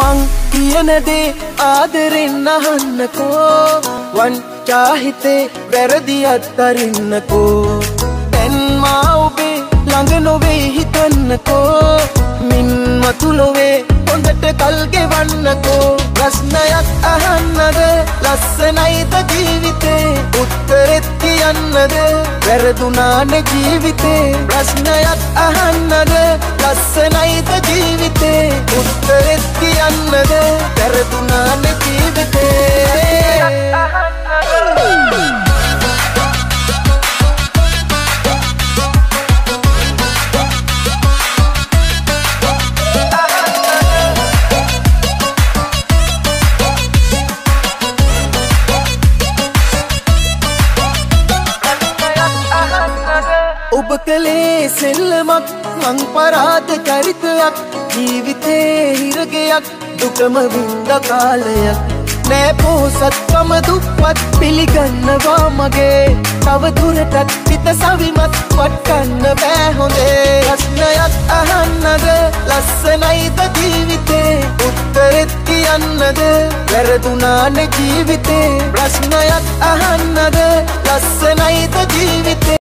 මං කියනදේ ආදරෙන් අහන්නකෝ. වංචාහිතේ වැරදි අත්තරින්නකෝ තැන්මා ඔබේ ළඟ නොවේ හිතන්නකෝ. මින් මතුලොවේ හොඳට කල්ගෙවන්නකෝ ප්‍රශ්නයක් අහන්නද? ලස්සනයිද ජීවිතේ? උත්තරෙත් කියන්නද? වැරදුනාන ජීවිතේ. ප්‍රශ්නයක් අහන්නද ලස්සනයිද ජීවිතේ උත්තරෙත් කියන්නද? ඔබ කළේ සෙල්ලමක් මං පරාද චරිතයක් ජීවිතේ හිරගයක් දුකම වින්ද කාලයක්. නෑ පෝසත්කම දුක්වත් පිළිගන්නවා මගේ. තව දුරටත් හිත සවිමත් වට්කන්න බෑ හොඳේ. ප්‍රශ්නයක් අහන්නද? ලස්සනයිද ජීවිතේ? උත්තරෙත් කියන්නද? වැරදුනාන ජීවිතේ. ප්‍රශ්නයක් අහන්නද? ලස්සනයිද ජීවිතේ